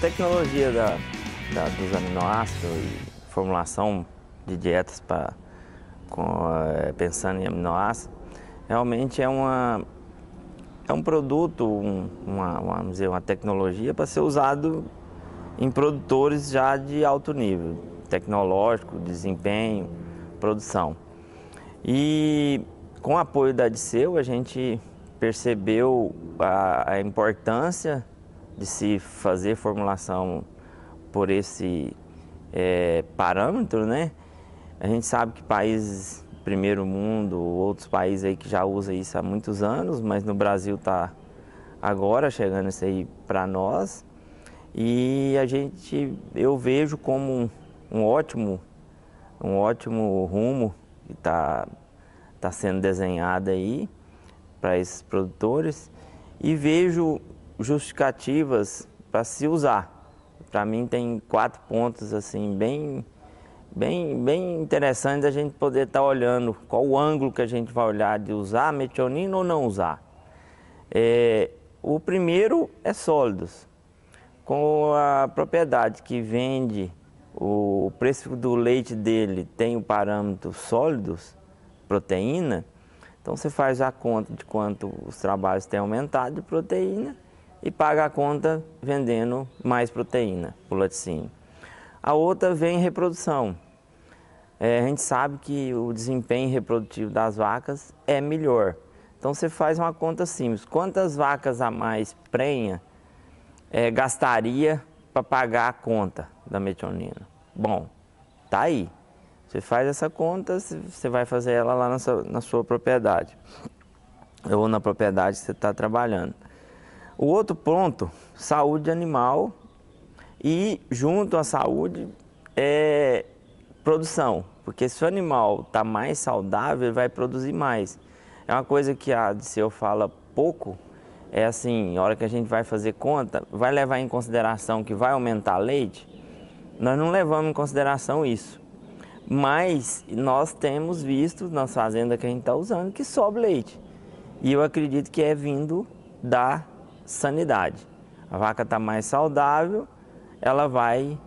Tecnologia da, da, dos aminoácidos e formulação de dietas para pensando em aminoácidos realmente é uma é um produto, um, uma, vamos dizer, uma tecnologia para ser usado em produtores já de alto nível, tecnológico, desempenho, produção. E com o apoio da Diceu, a gente percebeu a, a importância de se fazer formulação por esse é, parâmetro, né? A gente sabe que países primeiro mundo, outros países aí que já usam isso há muitos anos, mas no Brasil está agora chegando isso aí para nós. E a gente, eu vejo como um, um ótimo, um ótimo rumo que está tá sendo desenhado aí para esses produtores e vejo justificativas para se usar. Para mim tem quatro pontos assim bem bem, bem interessante a gente poder estar tá olhando qual o ângulo que a gente vai olhar de usar metionina ou não usar. É, o primeiro é sólidos. Com a propriedade que vende, o preço do leite dele tem o parâmetro sólidos, proteína, então você faz a conta de quanto os trabalhos têm aumentado de proteína e paga a conta vendendo mais proteína, o laticínio. A outra vem em reprodução. É, a gente sabe que o desempenho reprodutivo das vacas é melhor. Então você faz uma conta simples. Quantas vacas a mais prenha é, gastaria para pagar a conta da metionina? Bom, tá aí. Você faz essa conta, você vai fazer ela lá na sua, na sua propriedade. Ou na propriedade que você está trabalhando. O outro ponto, saúde animal e junto à saúde é produção, porque se o animal está mais saudável, ele vai produzir mais. É uma coisa que a Diceu fala pouco, é assim, na hora que a gente vai fazer conta, vai levar em consideração que vai aumentar leite? Nós não levamos em consideração isso. Mas nós temos visto nas fazendas que a gente está usando que sobe leite. E eu acredito que é vindo da sanidade. A vaca está mais saudável, ela vai,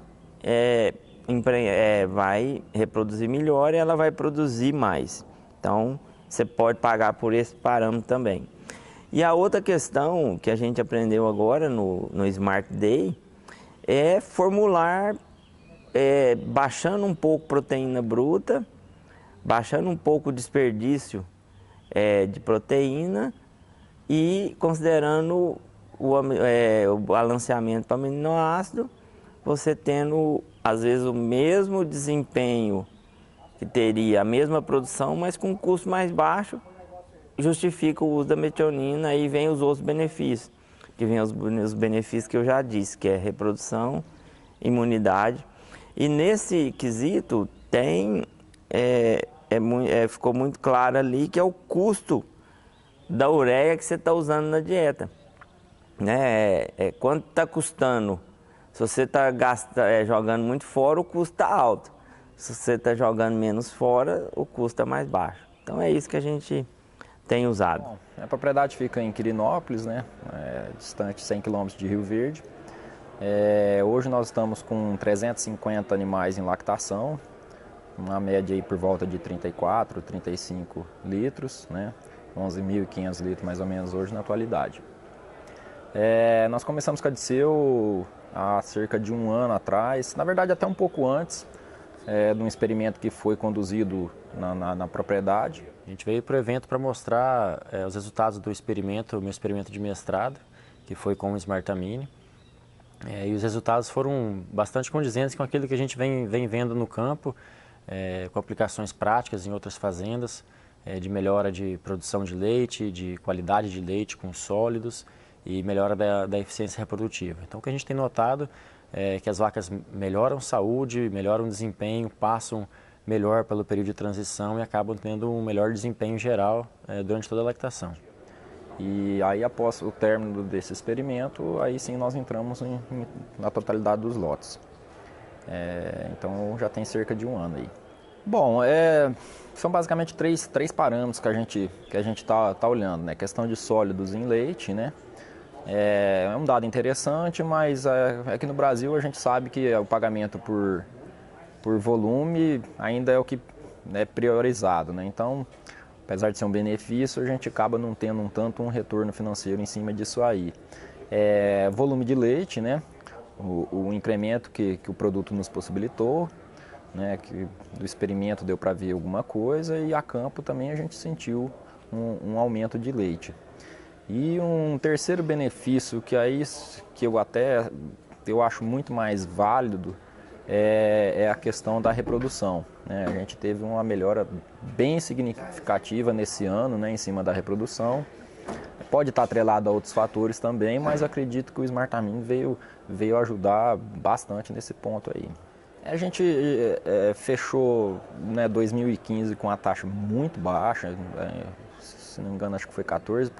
é, é, vai reproduzir melhor e ela vai produzir mais. Então, você pode pagar por esse parâmetro também. E a outra questão que a gente aprendeu agora no, no Smart Day é formular, é, baixando um pouco proteína bruta, baixando um pouco o desperdício é, de proteína e considerando o, é, o balanceamento para aminoácido você tendo às vezes o mesmo desempenho que teria a mesma produção, mas com um custo mais baixo, justifica o uso da metionina e vem os outros benefícios, que vem os, os benefícios que eu já disse, que é reprodução, imunidade. E nesse quesito tem, é, é, é, ficou muito claro ali que é o custo da ureia que você está usando na dieta. Né? É, é quanto está custando se você está é, jogando muito fora, o custo está alto. Se você está jogando menos fora, o custo é mais baixo. Então é isso que a gente tem usado. Bom, a propriedade fica em Quirinópolis, né? É, distante 100 km de Rio Verde. É, hoje nós estamos com 350 animais em lactação, uma média aí por volta de 34, 35 litros, né? 11.500 litros mais ou menos hoje na atualidade. É, nós começamos com a Diceu há cerca de um ano atrás, na verdade até um pouco antes, é, de um experimento que foi conduzido na, na, na propriedade. A gente veio para o evento para mostrar é, os resultados do experimento, meu experimento de mestrado, que foi com o Smartamine. É, e os resultados foram bastante condizentes com aquilo que a gente vem, vem vendo no campo, é, com aplicações práticas em outras fazendas, é, de melhora de produção de leite, de qualidade de leite com sólidos e melhora da, da eficiência reprodutiva. Então, o que a gente tem notado é que as vacas melhoram saúde, melhoram desempenho, passam melhor pelo período de transição e acabam tendo um melhor desempenho geral é, durante toda a lactação. E aí, após o término desse experimento, aí sim nós entramos em, em, na totalidade dos lotes. É, então, já tem cerca de um ano aí. Bom, é, são basicamente três, três parâmetros que a gente que a gente está tá olhando, né? Questão de sólidos em leite, né? É, é um dado interessante, mas é, é que no Brasil a gente sabe que o pagamento por, por volume ainda é o que é priorizado, né? Então, apesar de ser um benefício, a gente acaba não tendo um tanto um retorno financeiro em cima disso aí. É, volume de leite, né? O, o incremento que, que o produto nos possibilitou, né? Que do experimento deu para ver alguma coisa e a campo também a gente sentiu um, um aumento de leite. E um terceiro benefício que aí que eu até eu acho muito mais válido é, é a questão da reprodução. Né? A gente teve uma melhora bem significativa nesse ano né, em cima da reprodução. Pode estar atrelado a outros fatores também, mas acredito que o Smartamin veio, veio ajudar bastante nesse ponto aí. A gente é, fechou né, 2015 com a taxa muito baixa, é, se não me engano, acho que foi 14%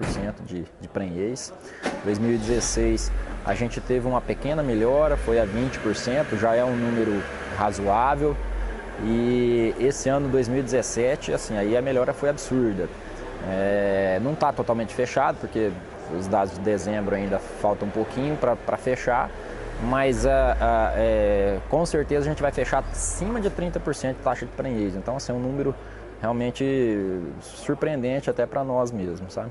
de, de prenhez. 2016 a gente teve uma pequena melhora, foi a 20%, já é um número razoável. E esse ano 2017, assim, aí a melhora foi absurda. É, não está totalmente fechado, porque os dados de dezembro ainda faltam um pouquinho para fechar, mas a, a, é, com certeza a gente vai fechar acima de 30% de taxa de prenhez. Então, assim, é um número realmente surpreendente até para nós mesmos, sabe?